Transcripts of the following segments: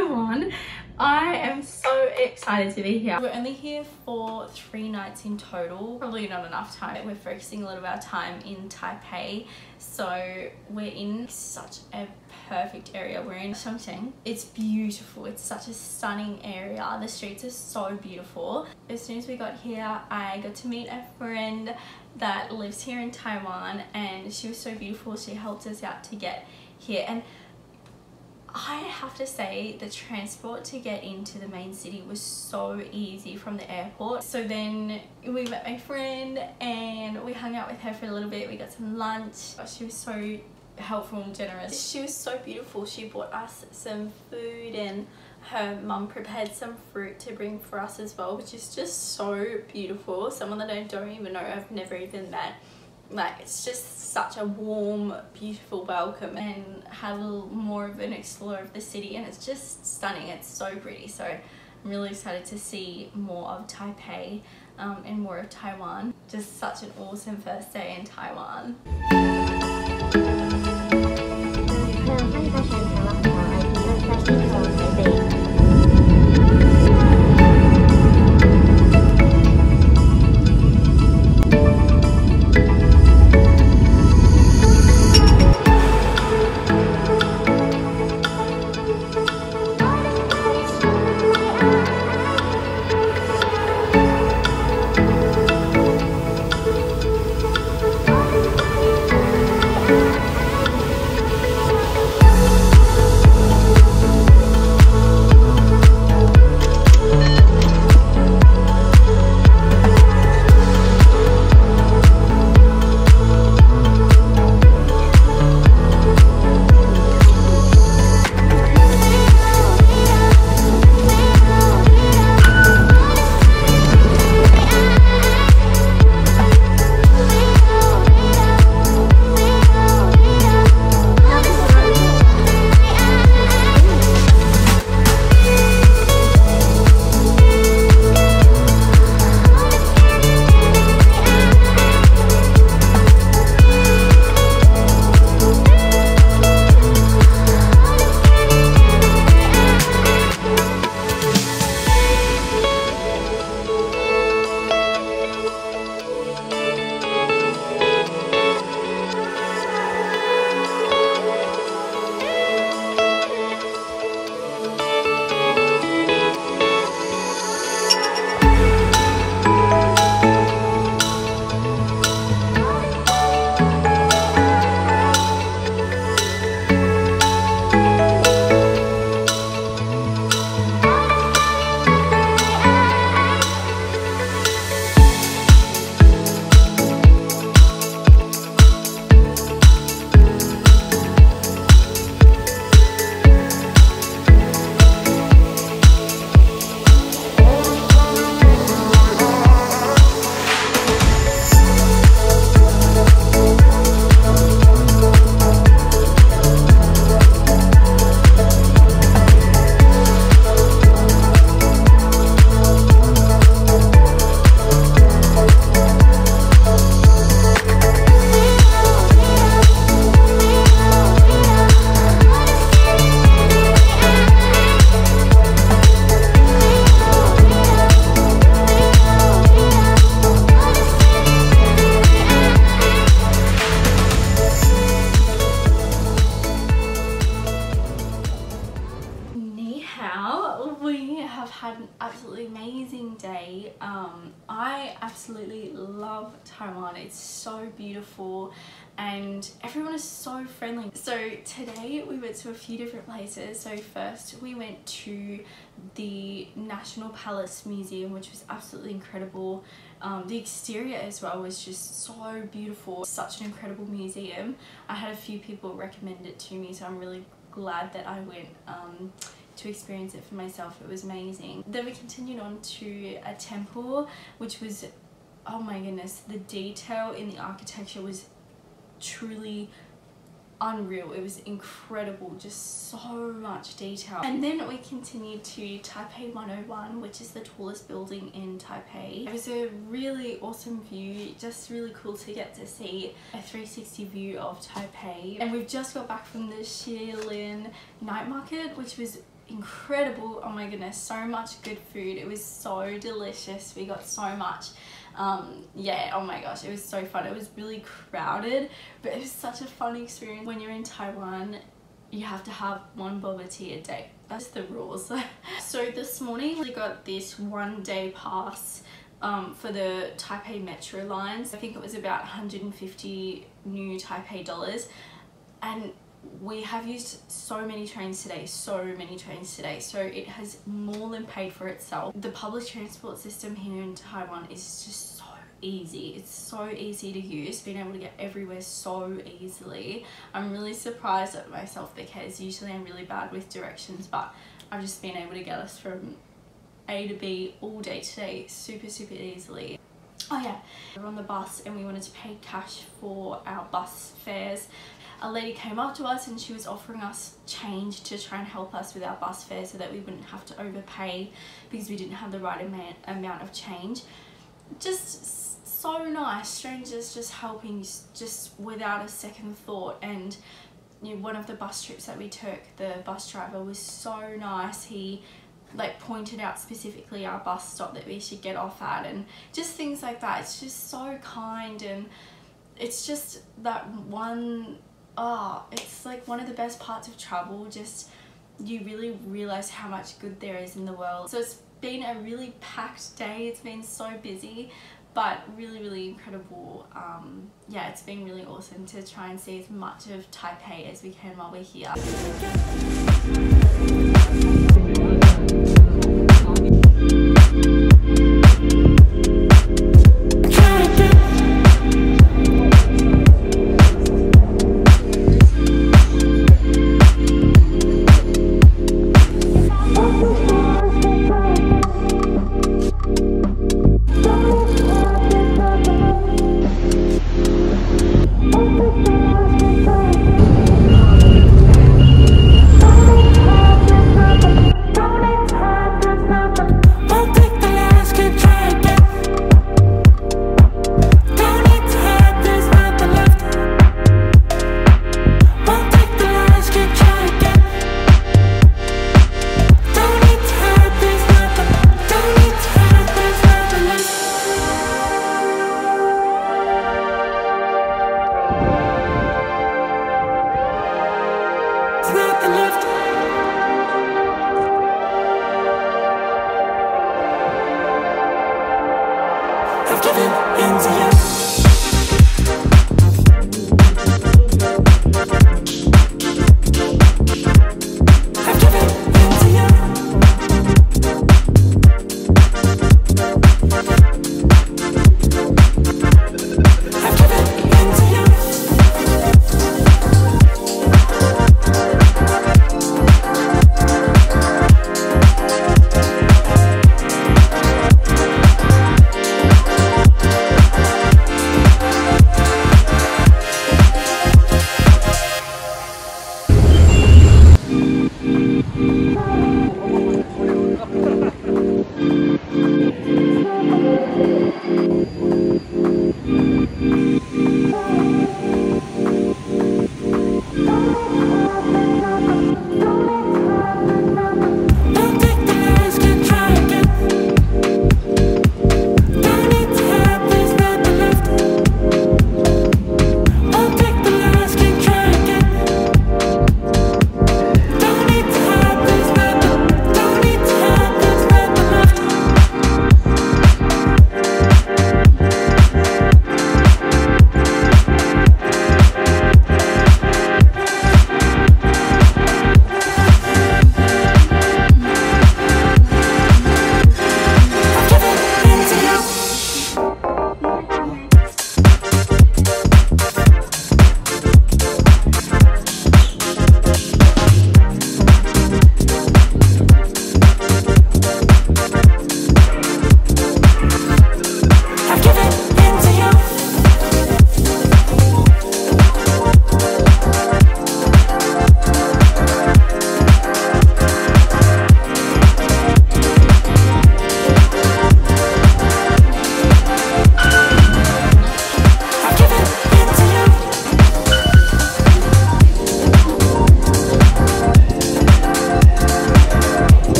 from Taiwan. I am so excited to be here. We're only here for three nights in total. Probably not enough time. We're focusing a lot of our time in Taipei. So we're in such a perfect area. We're in Chongqing. It's beautiful. It's such a stunning area. The streets are so beautiful. As soon as we got here, I got to meet a friend that lives here in Taiwan and she was so beautiful. She helped us out to get here. And I have to say the transport to get into the main city was so easy from the airport. So then we met my friend and we hung out with her for a little bit. We got some lunch. She was so helpful and generous. She was so beautiful. She bought us some food and her mum prepared some fruit to bring for us as well, which is just so beautiful. Someone that I don't even know, I've never even met like it's just such a warm beautiful welcome and had a little more of an explore of the city and it's just stunning it's so pretty. So I'm really excited to see more of Taipei um, and more of Taiwan. Just such an awesome first day in Taiwan Taiwan. It's so beautiful and everyone is so friendly. So today we went to a few different places. So first we went to the National Palace Museum which was absolutely incredible. Um, the exterior as well was just so beautiful. Such an incredible museum. I had a few people recommend it to me so I'm really glad that I went um, to experience it for myself. It was amazing. Then we continued on to a temple which was oh my goodness, the detail in the architecture was truly unreal. It was incredible, just so much detail. And then we continued to Taipei 101, which is the tallest building in Taipei. It was a really awesome view, just really cool to get to see a 360 view of Taipei. And we've just got back from the Shilin night market, which was incredible. Oh my goodness, so much good food. It was so delicious. We got so much um, yeah, oh my gosh, it was so fun. It was really crowded, but it was such a fun experience. When you're in Taiwan, you have to have one boba tea a day. That's the rules. so this morning we got this one day pass um, for the Taipei Metro lines. I think it was about 150 new Taipei dollars. And we have used so many trains today, so many trains today, so it has more than paid for itself. The public transport system here in Taiwan is just so easy. It's so easy to use, being able to get everywhere so easily. I'm really surprised at myself because usually I'm really bad with directions, but I've just been able to get us from A to B all day today super, super easily. Oh yeah, we are on the bus and we wanted to pay cash for our bus fares a lady came up to us and she was offering us change to try and help us with our bus fare so that we wouldn't have to overpay because we didn't have the right amount, amount of change. Just so nice, strangers just helping just without a second thought and you know, one of the bus trips that we took, the bus driver was so nice. He like pointed out specifically our bus stop that we should get off at and just things like that. It's just so kind and it's just that one oh, it's like one of the best parts of travel, just you really realize how much good there is in the world. So it's been a really packed day, it's been so busy, but really, really incredible. Um, yeah, it's been really awesome to try and see as much of Taipei as we can while we're here.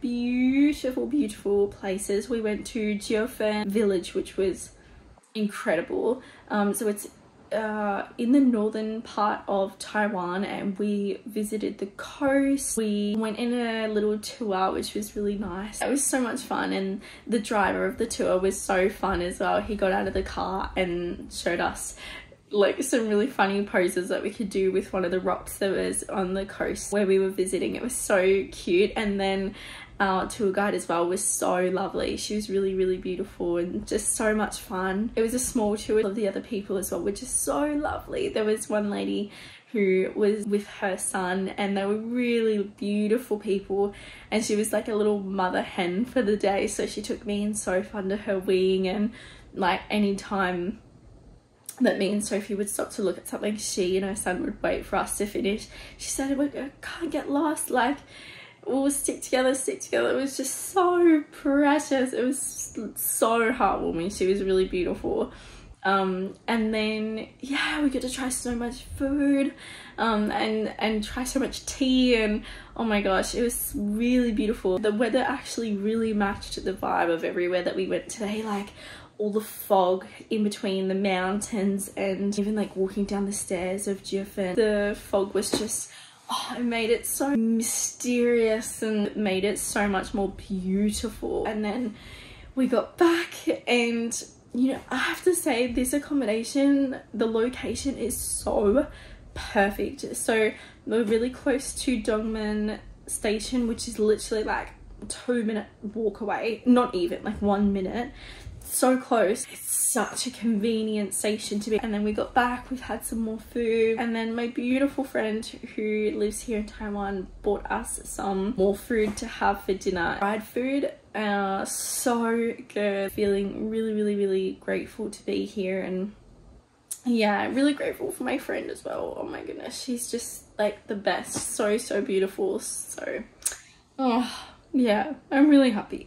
Beautiful, beautiful places. We went to Jiufen Village, which was incredible. Um, so it's uh, in the northern part of Taiwan, and we visited the coast. We went in a little tour, which was really nice. It was so much fun, and the driver of the tour was so fun as well. He got out of the car and showed us like some really funny poses that we could do with one of the rocks that was on the coast where we were visiting. It was so cute. And then our tour guide as well was so lovely. She was really, really beautiful and just so much fun. It was a small tour of the other people as well, which is so lovely. There was one lady who was with her son and they were really beautiful people and she was like a little mother hen for the day so she took me and Soph under her wing and like anytime that me and Sophie would stop to look at something, she and her son would wait for us to finish. She said, we can't get lost, like, we'll stick together, stick together. It was just so precious. It was so heartwarming. She was really beautiful. Um, and then, yeah, we got to try so much food um, and, and try so much tea. And oh my gosh, it was really beautiful. The weather actually really matched the vibe of everywhere that we went today. Like, all the fog in between the mountains and even like walking down the stairs of Jiufen. The fog was just, oh, it made it so mysterious and made it so much more beautiful. And then we got back and you know, I have to say this accommodation, the location is so perfect. So we're really close to Dongmen station, which is literally like two minute walk away, not even like one minute so close. It's such a convenient station to be. And then we got back, we've had some more food. And then my beautiful friend who lives here in Taiwan bought us some more food to have for dinner. Fried food, uh, so good. Feeling really, really, really grateful to be here and yeah, really grateful for my friend as well. Oh my goodness, she's just like the best. So, so beautiful. So, oh yeah, I'm really happy.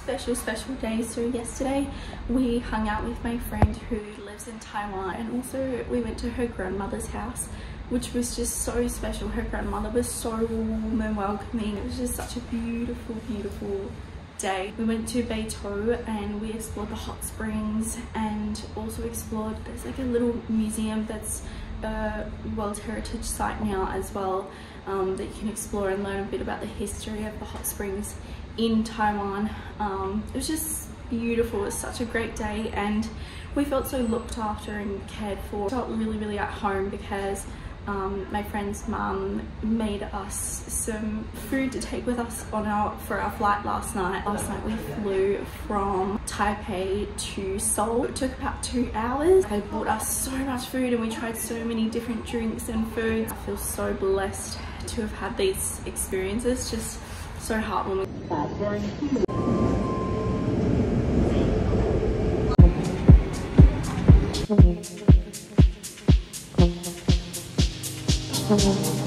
Special, special day. So yesterday we hung out with my friend who lives in Taiwan and also we went to her grandmother's house which was just so special. Her grandmother was so warm and welcoming. It was just such a beautiful, beautiful day. We went to Beitou and we explored the hot springs and also explored, there's like a little museum that's a World Heritage Site now as well um, that you can explore and learn a bit about the history of the hot springs in Taiwan. Um, it was just beautiful. It was such a great day and we felt so looked after and cared for. Felt really, really at home because um, my friend's mum made us some food to take with us on our for our flight last night. Last night we flew from Taipei to Seoul. It took about two hours. They bought us so much food and we tried so many different drinks and foods. I feel so blessed to have had these experiences. Just so hot heartwarming. Actually,